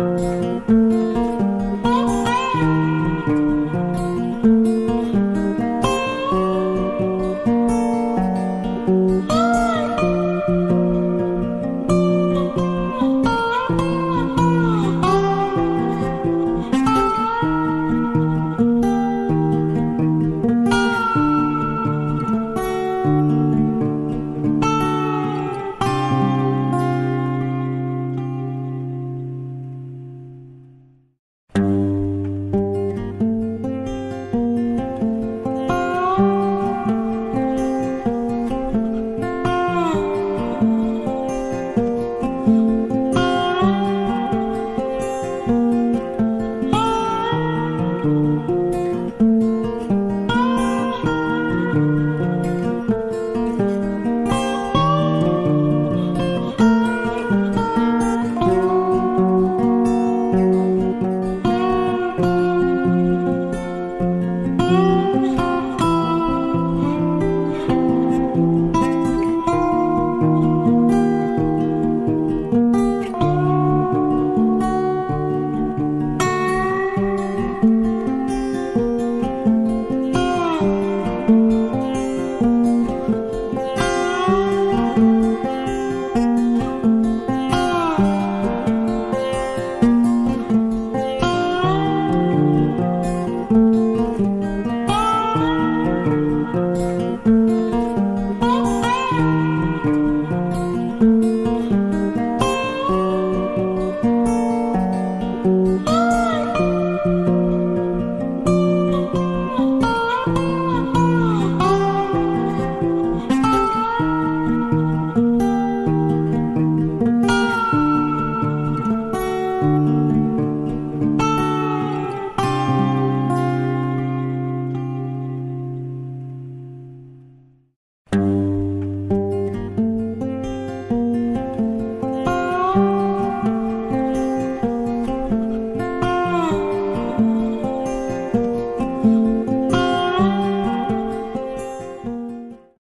Música